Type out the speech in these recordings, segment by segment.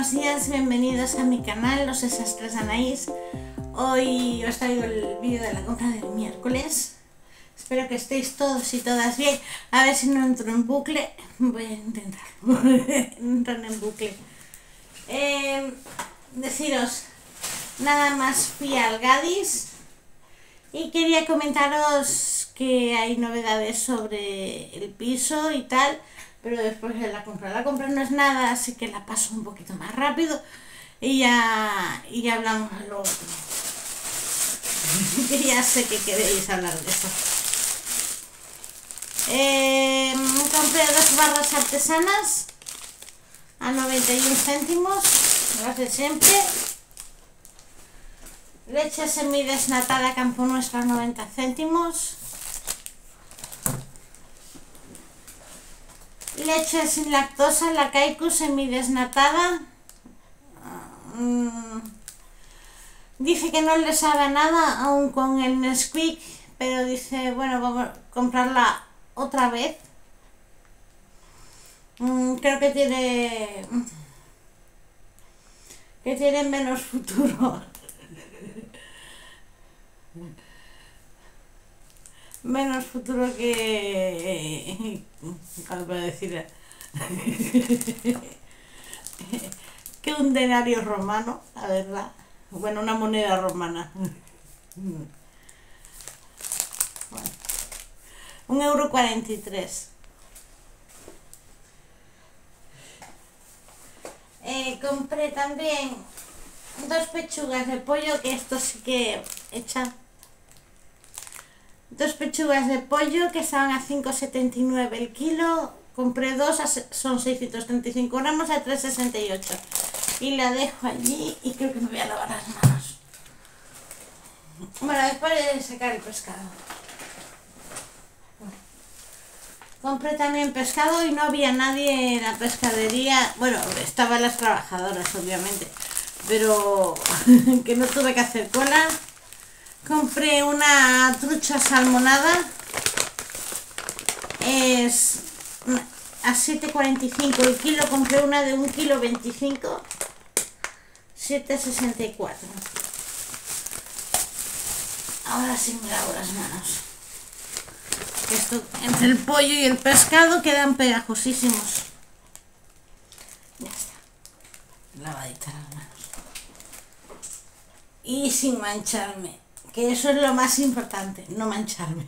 buenas y bienvenidos a mi canal Los Desastres de Anaís. Hoy os traigo el vídeo de la compra del miércoles. Espero que estéis todos y todas bien. A ver si no entro en bucle. Voy a intentar entrar en bucle. Eh, deciros, nada más fui al Gadis y quería comentaros que hay novedades sobre el piso y tal pero después de la compra. La compra no es nada, así que la paso un poquito más rápido y ya, y ya hablamos luego. que ya sé que queréis hablar de eso. Eh, compré dos barras artesanas a 91 céntimos, las de siempre. Leche semidesnatada Campo Nuestra 90 céntimos. Leche sin lactosa, la kaiku semidesnatada. Mm. Dice que no le sabe nada aún con el Nesquik, pero dice, bueno, vamos a comprarla otra vez. Mm, creo que tiene que tiene menos futuro. menos futuro que algo decir que un denario romano la verdad. Bueno una moneda romana. Un euro 43 eh, compré también dos pechugas de pollo que esto sí que echan Dos pechugas de pollo que estaban a 5,79 el kilo. Compré dos, son 635 gramos a 3,68. Y la dejo allí y creo que me voy a lavar las manos. Bueno, después de sacar el pescado. Compré también pescado y no había nadie en la pescadería. Bueno, estaban las trabajadoras, obviamente. Pero que no tuve que hacer cola compré una trucha salmonada. Es a 7.45 el kilo compré una de 1 kilo 25 7.64 ahora sí me lavo las manos. Esto entre el pollo y el pescado quedan pegajosísimos. Ya está. Lavadita las manos. Y sin mancharme que eso es lo más importante, no mancharme.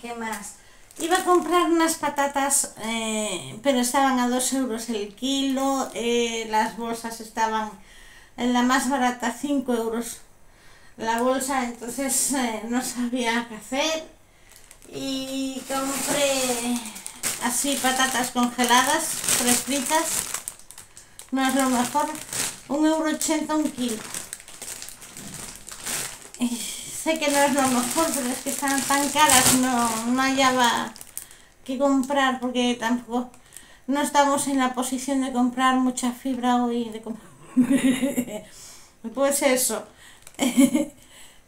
¿Qué más? Iba a comprar unas patatas, eh, pero estaban a 2 euros el kilo, eh, las bolsas estaban en la más barata 5 euros la bolsa, entonces eh, no sabía qué hacer y compré así patatas congeladas, fresquitas, no es lo mejor, 1,80 euro un kilo sé que no es lo mejor, pero es que están tan caras, no, no hallaba que comprar porque tampoco no estamos en la posición de comprar mucha fibra hoy. De pues eso.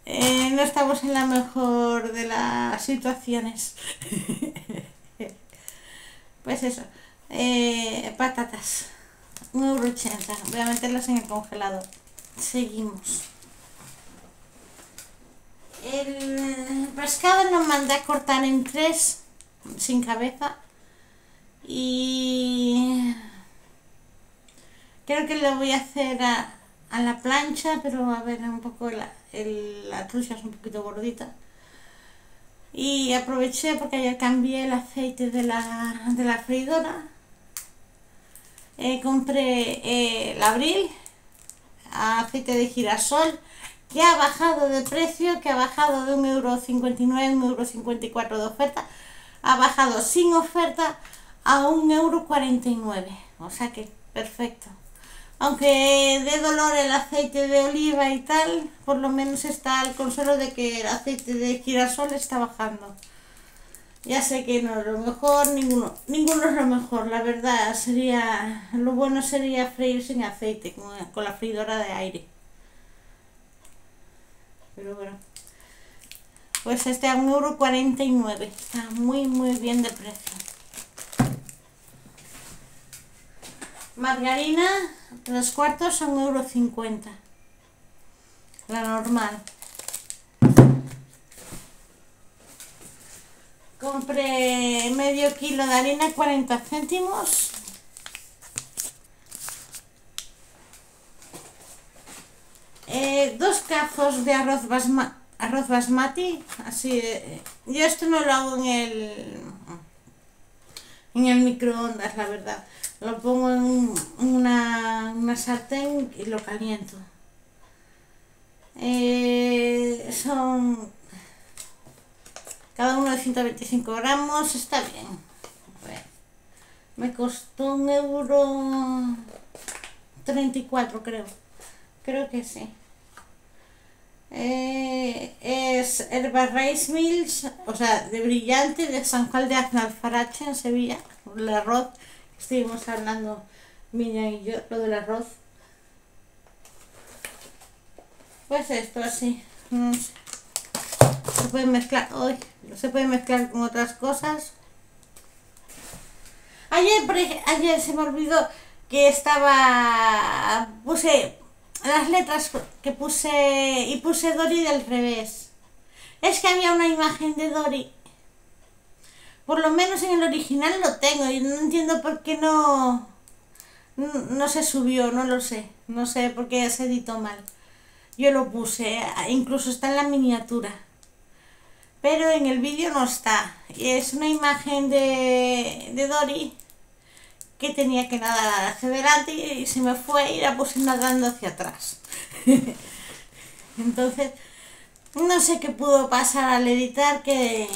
Eh, no estamos en la mejor de las situaciones. pues eso. Eh, patatas. 1,80€. Voy a meterlas en el congelador. Seguimos. El pescado lo mandé a cortar en tres, sin cabeza. Y creo que lo voy a hacer a, la plancha, pero a ver, un poco la, la trucha es un poquito gordita. Y aproveché porque ya cambié el aceite de la, de la freidora. Eh, compré eh, el abril, aceite de girasol que ha bajado de precio, que ha bajado de 1,59€, 1,54€ de oferta, ha bajado sin oferta a 1,49€, o sea que perfecto. Aunque de dolor el aceite de oliva y tal, por lo menos está el consuelo de que el aceite de girasol está bajando. Ya sé que no es lo mejor, ninguno, ninguno es lo mejor, la verdad sería, lo bueno sería freír sin aceite, con la freidora de aire pero bueno pues este a 1,49€ está muy muy bien de precio Margarina, tres cuartos son euro cincuenta. La normal. Compré medio kilo de harina, 40 céntimos. Eh, dos cazos de arroz, arroz basmati, así, eh, yo esto no lo hago en el, en el microondas, la verdad. Lo pongo en una, una sartén y lo caliento. Eh, son cada uno de 125 gramos, está bien. me costó un euro 34 creo. Creo que sí. Eh, es Herba Rice Mills, o sea, de brillante, de San Juan de Aznalfarache en Sevilla, el arroz, estuvimos hablando Miña y yo, lo del arroz. Pues esto así, se puede mezclar, hoy se puede mezclar con otras cosas. Ayer, ayer se me olvidó que estaba, puse las letras que puse y puse Dory del revés. Es que había una imagen de Dory. Por lo menos en el original lo tengo y no entiendo por qué no no se subió, no lo sé. No sé por qué se editó mal. Yo lo puse, incluso está en la miniatura. Pero en el vídeo no está. Es una imagen de, de Dory que tenía que nadar hacia adelante y se me fue y la puse nadando hacia atrás. Entonces, no sé qué pudo pasar al editar que,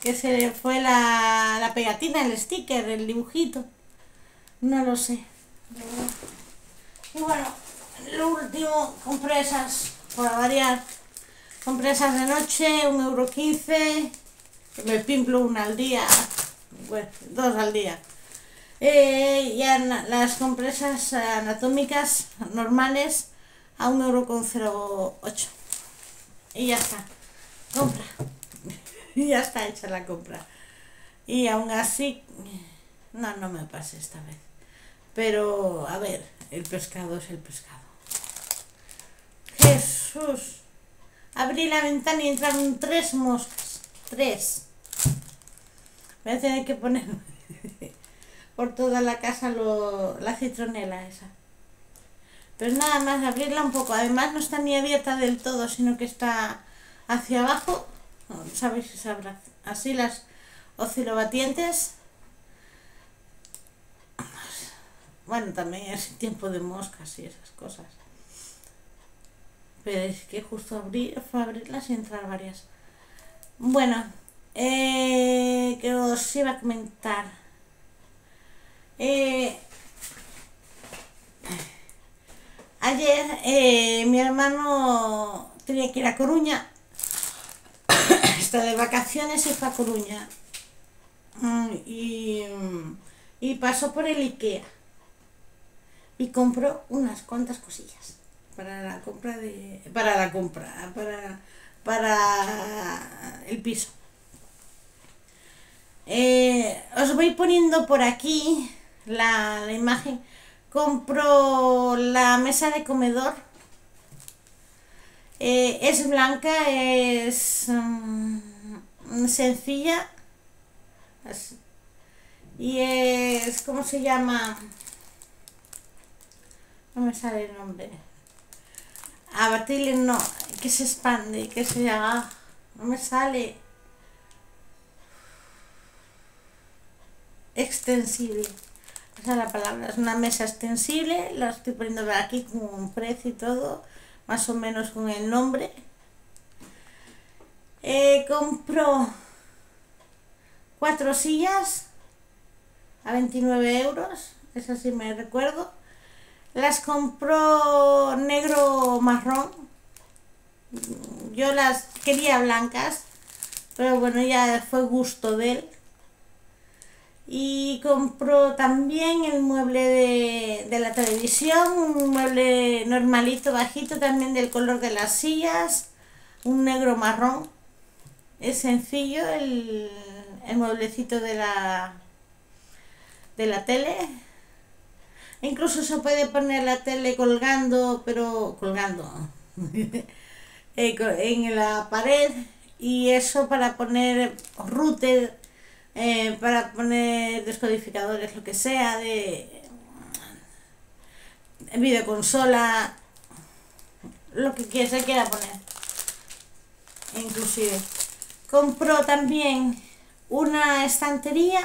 que se le fue la, la pegatina, el sticker, el dibujito. No lo sé. Y bueno, lo último, compresas, para variar. Compresas de noche, un euro quince. Me pimplo una al día. Bueno, dos al día. Eh, ya las compresas anatómicas normales a 1,08€ y ya está, compra, y ya está hecha la compra. Y aún así, no, no me pase esta vez. Pero, a ver, el pescado es el pescado. Jesús. Abrí la ventana y entraron tres moscas. Tres. Voy a tener que poner por toda la casa lo, la citronela esa. Pero nada más abrirla un poco. Además no está ni abierta del todo, sino que está hacia abajo. No, sabéis si sabrá. Así las oscilobatientes. Bueno, también es tiempo de moscas y esas cosas. Pero es que justo abrir, fue abrirlas y entrar varias. Bueno, eh, que os iba a comentar. Eh, ayer eh, mi hermano tenía que ir a Coruña, está de vacaciones y fue a Coruña. Mm, y, y pasó por el Ikea. Y compró unas cuantas cosillas para la compra de para la compra para para el piso. Eh, os voy poniendo por aquí la, imagen. Compro la mesa de comedor. Eh, es blanca, es mm, sencilla. y es, ¿cómo se llama? No me sale el nombre. Abatirle no, que se expande, que se llama. No me sale. Extensible esa es la palabra, es una mesa extensible, la estoy poniendo aquí con un precio y todo, más o menos con el nombre. Eh, compro cuatro sillas a 29 euros, eso sí me recuerdo. Las compró negro marrón. Yo las quería blancas, pero bueno, ya fue gusto de él y compró también el mueble de, la televisión, un mueble normalito, bajito, también del color de las sillas, un negro marrón. Es sencillo el, mueblecito de la, de la tele. Incluso se puede poner la tele colgando, pero colgando eh, en la pared y eso para poner router, eh, para poner descodificadores, lo que sea, de videoconsola, lo que se quiera poner. Inclusive. Compró también una estantería,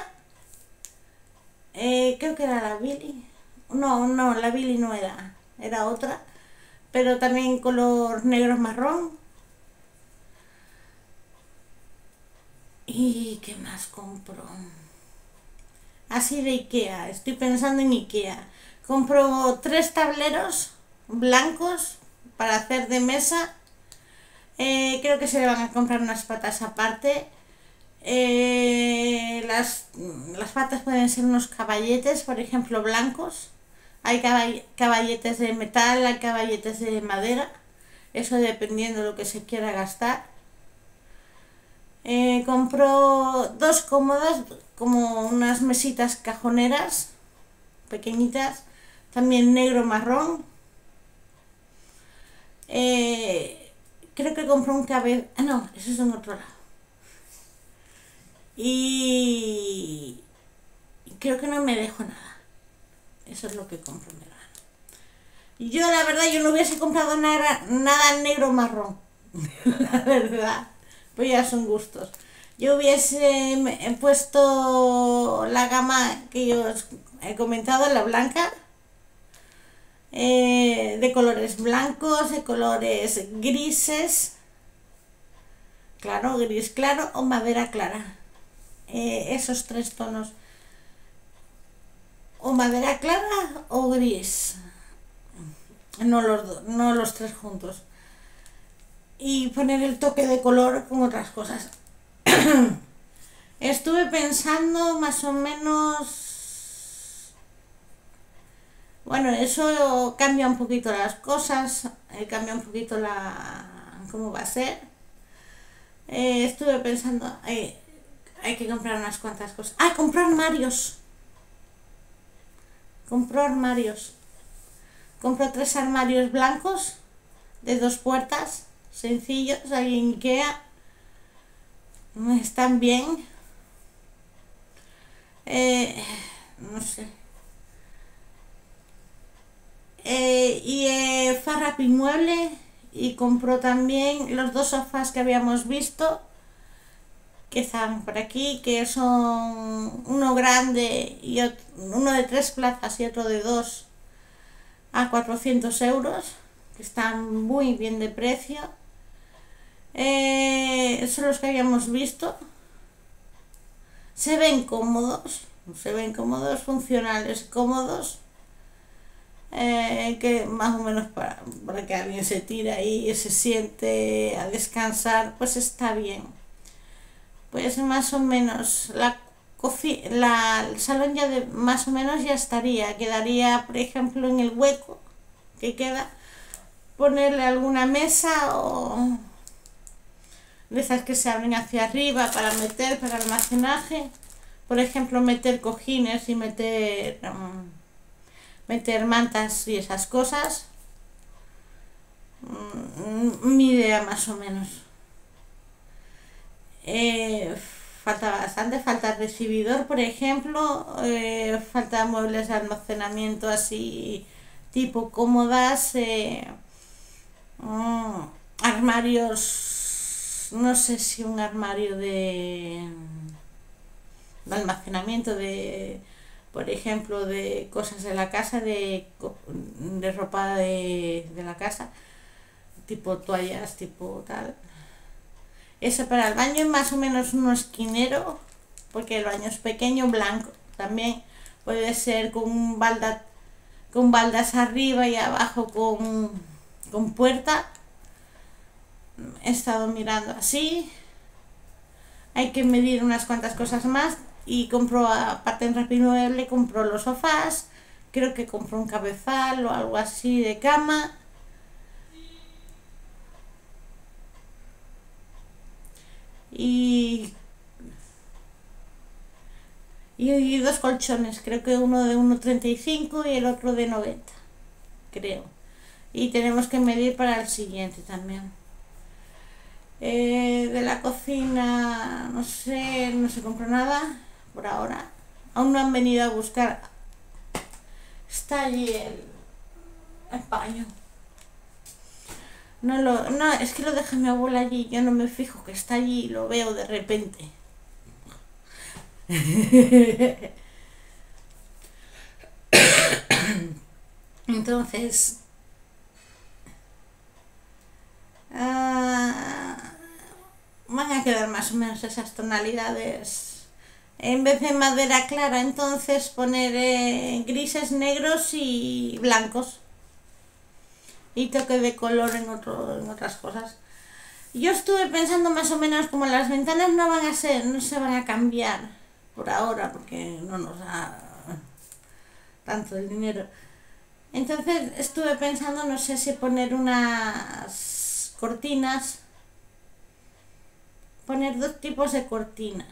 eh, creo que era la Billy. No, no, la Billy no era, era otra, pero también color negro marrón ¿Y qué más compro? Así de Ikea, estoy pensando en Ikea. Compro tres tableros blancos para hacer de mesa. Eh, creo que se le van a comprar unas patas aparte. Eh, las, las, patas pueden ser unos caballetes, por ejemplo, blancos. Hay caballetes de metal, hay caballetes de madera. Eso dependiendo de lo que se quiera gastar. Eh, compró dos cómodas, como unas mesitas cajoneras, pequeñitas, también negro marrón. Eh, creo que compró un cabello. Ah, no, eso es en otro lado. Y creo que no me dejo nada. Eso es lo que compró mi hermano. Yo, la verdad, yo no hubiese comprado nada, nada negro marrón. la verdad pues ya son gustos. Yo hubiese puesto la gama que yo os he comentado, la blanca, eh, de colores blancos, de colores grises, claro, gris claro o madera clara. Eh, esos tres tonos. O madera clara o gris. No los, no los tres juntos y poner el toque de color con otras cosas. Estuve pensando más o menos... Bueno, eso cambia un poquito las cosas, eh, cambia un poquito la... cómo va a ser. Eh, estuve pensando, eh, hay que comprar unas cuantas cosas. ¡Ah, comprar armarios! Compró armarios. Compró tres armarios blancos de dos puertas sencillos ahí en Ikea. Están bien. Eh, no sé. Eh, y eh, fue Mueble y compró también los dos sofás que habíamos visto que están por aquí, que son uno grande y uno de tres plazas y otro de dos a 400 euros, que están muy bien de precio. Eh, son los que habíamos visto. Se ven cómodos, se ven cómodos, funcionales, cómodos. Eh, que más o menos para, para, que alguien se tire ahí y se siente a descansar, pues está bien. Pues más o menos la, la el salón ya de más o menos ya estaría, quedaría por ejemplo en el hueco que queda ponerle alguna mesa o de esas que se abren hacia arriba para meter, para almacenaje. Por ejemplo, meter cojines y meter, um, meter mantas y esas cosas. Mm, mi idea más o menos. Eh, falta bastante, falta recibidor, por ejemplo, eh, falta muebles de almacenamiento así tipo cómodas, eh, mm, armarios no sé si un armario de, almacenamiento de, por ejemplo, de cosas de la casa, de, de ropa de, la casa, tipo toallas, tipo tal. Eso para el baño es más o menos un esquinero, porque el baño es pequeño, blanco. También puede ser con balda, con baldas arriba y abajo con, con puerta he estado mirando así. Hay que medir unas cuantas cosas más y compro, aparte en Rapid le compro los sofás, creo que compro un cabezal o algo así de cama. Y Y, dos colchones, creo que uno de 1,35 y el otro de 90, creo. Y tenemos que medir para el siguiente también. Eh, de la cocina, no sé, no se compró nada por ahora. Aún no han venido a buscar. Está allí el, el paño. No, lo, no, es que lo deja mi abuela allí, yo no me fijo que está allí y lo veo de repente. Entonces, uh, quedar más o menos esas tonalidades. En vez de madera clara, entonces poner eh, grises, negros y blancos y toque de color en, otro, en otras cosas. Yo estuve pensando más o menos como las ventanas no van a ser, no se van a cambiar por ahora porque no nos da tanto el dinero. Entonces estuve pensando, no sé si poner unas cortinas, poner dos tipos de cortina.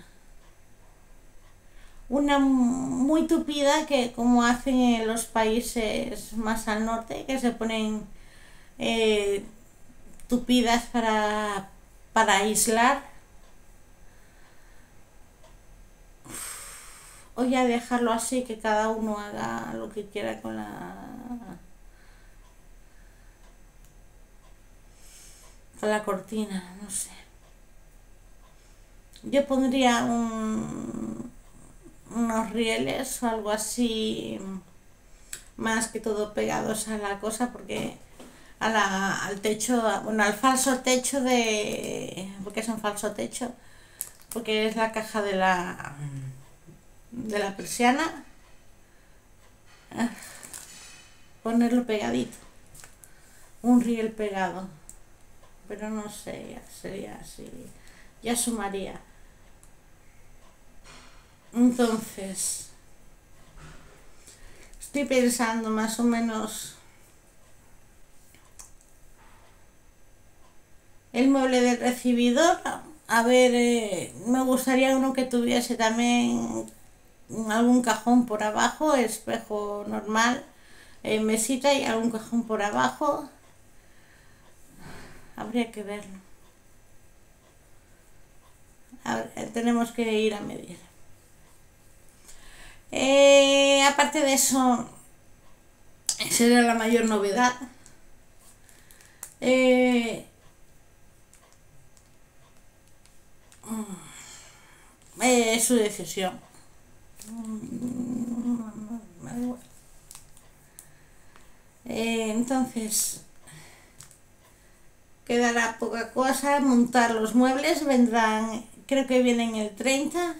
Una muy tupida que como hacen en los países más al norte, que se ponen eh, tupidas para, para aislar. O ya dejarlo así, que cada uno haga lo que quiera con la... Con la cortina, no sé. Yo pondría un, unos rieles o algo así, más que todo pegados a la cosa, porque al techo, bueno, al falso techo de, porque es un falso techo, porque es la caja de la, de la persiana, ah, ponerlo pegadito, un riel pegado, pero no sé, sería así, ya sumaría. Entonces, estoy pensando más o menos el mueble del recibidor. A ver, eh, me gustaría uno que tuviese también algún cajón por abajo, espejo normal, eh, mesita y algún cajón por abajo. Habría que verlo. Eh, tenemos que ir a medir. Aparte de eso, sería la mayor novedad. es su decisión. Eh, entonces, quedará poca cosa, montar los muebles, vendrán, creo que vienen el 30,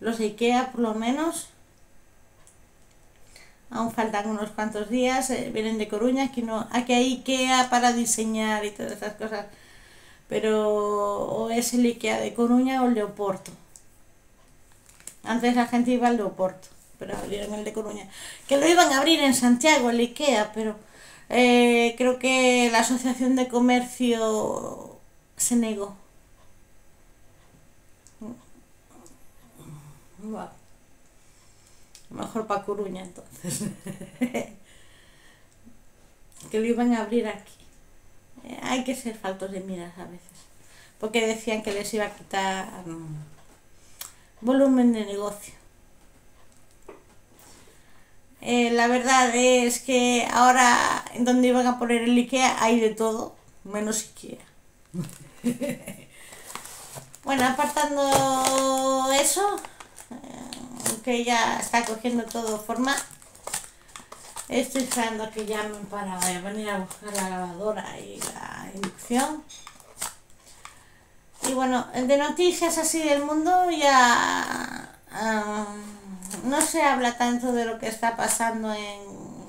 los Ikea por lo menos. Aún faltan unos cuantos días, eh, vienen de Coruña, aquí, no, aquí hay Ikea para diseñar y todas esas cosas pero o es el IKEA de Coruña o el de Oporto. Antes la gente iba al de Oporto, pero abrieron el de Coruña. Que lo iban a abrir en Santiago, el IKEA, pero eh, creo que la Asociación de Comercio se negó. Mejor para Coruña entonces. que lo iban a abrir aquí. Eh, hay que ser faltos de miras a veces. Porque decían que les iba a quitar mm, volumen de negocio. Eh, la verdad es que ahora en donde iban a poner el IKEA hay de todo, menos IKEA. bueno, apartando eso, que ya está cogiendo todo forma, Estoy esperando que llamen para venir a buscar la lavadora y la inducción. Y bueno, de noticias así del mundo ya no se habla tanto de lo que está pasando en,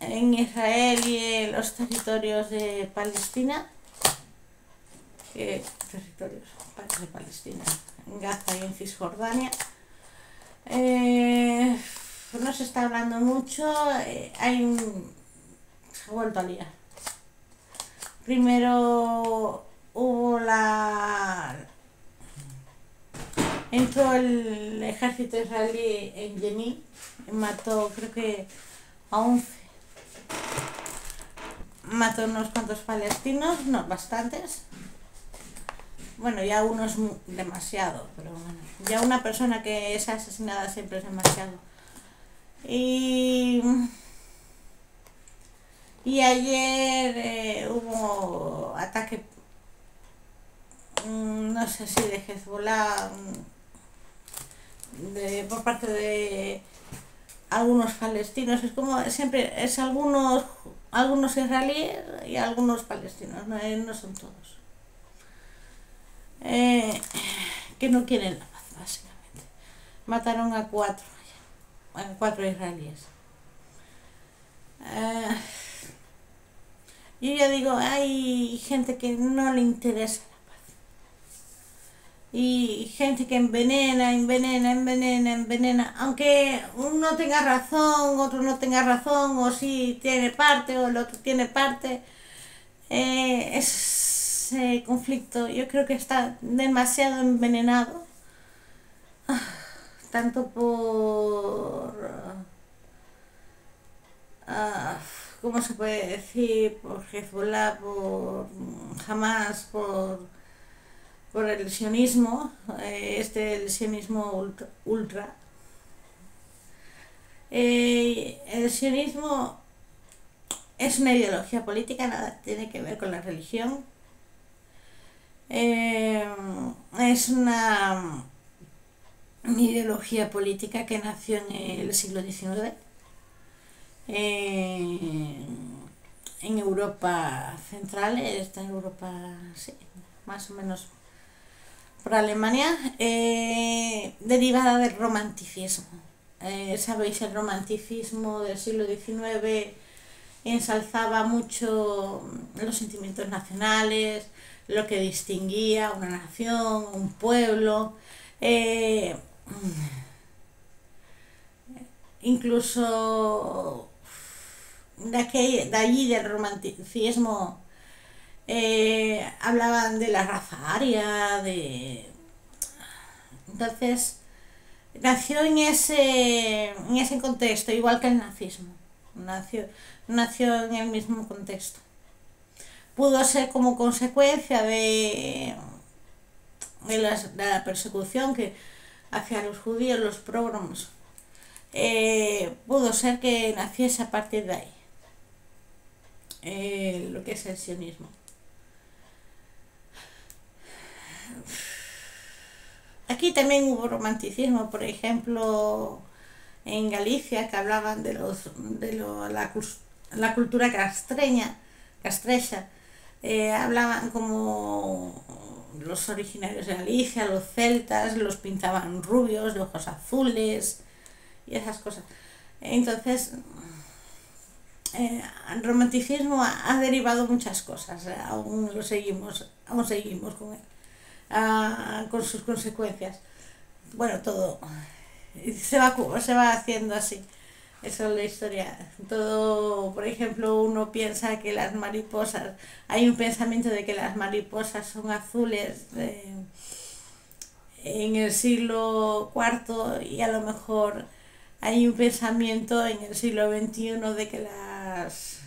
en Israel y en los territorios de Palestina. territorios de Palestina, Gaza y en Cisjordania. Eh, no se está hablando mucho, eh, hay un... se ha vuelto a liar. Primero hubo la... entró el ejército israelí en Jenin, mató creo que a 11, mató unos cuantos palestinos, no bastantes, bueno, ya uno es demasiado, pero bueno, ya una persona que es asesinada siempre es demasiado. Y, y ayer eh, hubo ataque, mm, no sé si de Hezbollah, mm, de, por parte de algunos palestinos, es como siempre, es algunos, algunos israelíes y algunos palestinos, no, no son todos. Eh, que no quieren la paz, básicamente. Mataron a cuatro, a cuatro israelíes. Eh, yo ya digo, hay gente que no le interesa la paz. Y gente que envenena, envenena, envenena, envenena. Aunque uno tenga razón, otro no tenga razón, o si tiene parte, o el otro tiene parte. Eh, es ese conflicto yo creo que está demasiado envenenado, ah, tanto por, uh, ¿cómo se puede decir? Por Hezbollah, por Hamas, por, por el sionismo, eh, este sionismo ultra. Eh, el sionismo es una ideología política, nada tiene que ver con la religión, eh, es una, ideología política que nació en el siglo XIX eh, en Europa central, está en Europa, sí, más o menos por Alemania, eh, derivada del romanticismo. Sabéis, el romanticismo del siglo XIX ensalzaba mucho los sentimientos nacionales, lo que distinguía una nación, un pueblo, eh, incluso de, allí del romanticismo eh, hablaban de la raza aria, de... Entonces, nació en ese, en ese contexto, igual que el nazismo, nació, nació en el mismo contexto pudo ser como consecuencia de, de, la persecución que hacia los judíos, los progromos, eh, pudo ser que naciese a partir de ahí eh, lo que es el sionismo. Aquí también hubo romanticismo, por ejemplo, en Galicia, que hablaban de, los, de la, la cultura castreña, castrecha, eh, hablaban como los originarios de Galicia, los celtas, los pintaban rubios, de ojos azules y esas cosas. Entonces, eh, el romanticismo ha, derivado muchas cosas, eh, aún lo seguimos, aún seguimos con ah, con sus consecuencias. Bueno, todo se va, se va haciendo así. Esa es la historia. Todo, por ejemplo, uno piensa que las mariposas, hay un pensamiento de que las mariposas son azules eh, en el siglo IV y a lo mejor hay un pensamiento en el siglo XXI de que las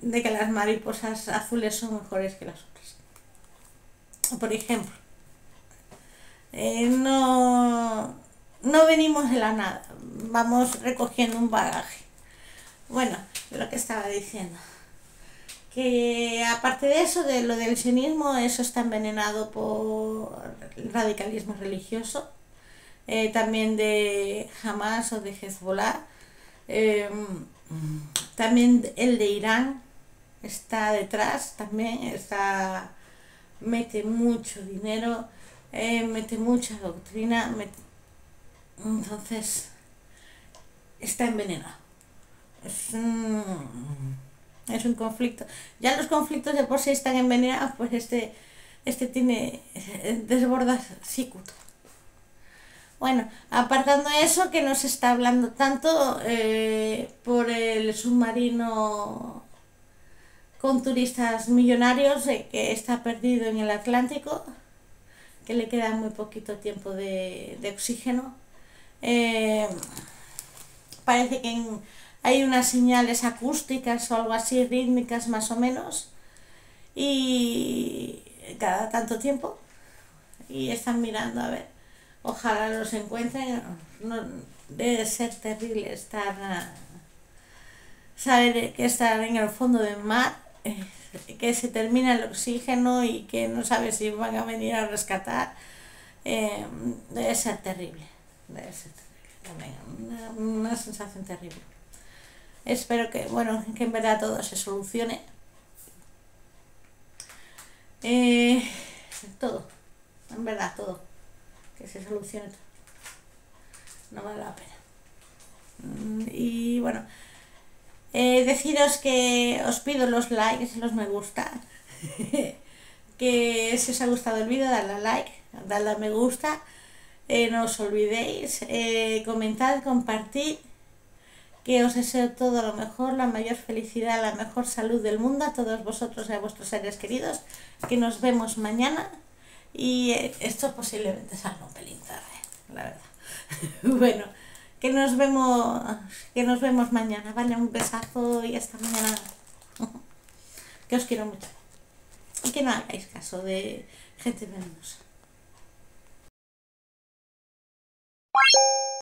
de que las mariposas azules son mejores que las otras. Por ejemplo, eh, no no venimos de la nada, vamos recogiendo un bagaje. Bueno, lo que estaba diciendo. Que aparte de eso, de lo del sionismo, eso está envenenado por el radicalismo religioso, eh, también de Hamas o de Hezbollah, em, también el de Irán está detrás, también está, mete mucho dinero, eh, mete mucha doctrina, entonces, está envenenado. Es un, es un conflicto. Ya los conflictos de por sí están envenenados, pues este, este tiene, desborda cicuto. Bueno, apartando eso, que no se está hablando tanto eh, por el submarino con turistas millonarios eh, que está perdido en el Atlántico, que le queda muy poquito tiempo de, oxígeno. Eh, parece que hay unas señales acústicas o algo así, rítmicas más o menos, y cada tanto tiempo, y están mirando a ver, ojalá los encuentren, debe ser terrible estar, saber que estar en el fondo del mar, que se termina el oxígeno y que no sabes si van a venir a rescatar, eh, debe ser terrible, debe ser terrible, una, sensación terrible. Espero que, bueno, que en verdad todo se solucione. Eh, todo, en verdad todo, que se solucione. No vale la pena. Mm, y bueno, eh, deciros que os pido los likes los me gusta. que si os ha gustado el vídeo, dadle a like, dadle a me gusta. Eh, no os olvidéis, eh, comentad, compartid. Que os deseo todo lo mejor, la mayor felicidad, la mejor salud del mundo a todos vosotros y a vuestros seres queridos. Que nos vemos mañana. Y esto posiblemente salga un pelín tarde, la verdad. bueno que nos vemos, que nos vemos mañana, ¿vale? Un besazo y hasta mañana. que os quiero mucho. Y que no hagáis caso de gente venenosa. ピッ!